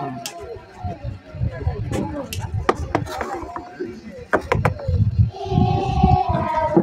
你让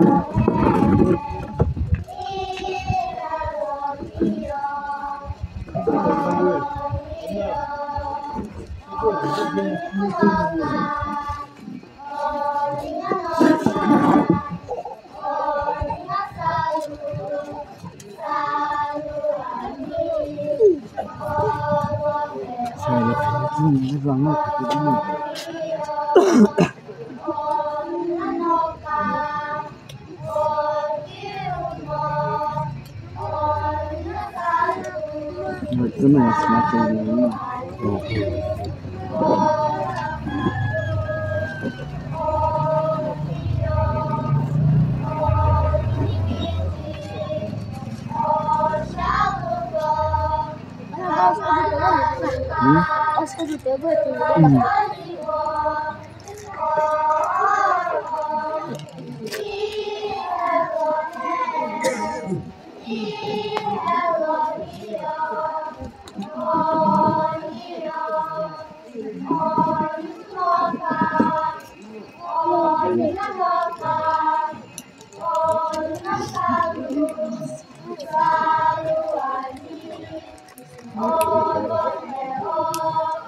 我飞，你让我勇，让我勇，让我梦。Hum, vamos, não é nenhum. Hum? Oscar. Oh.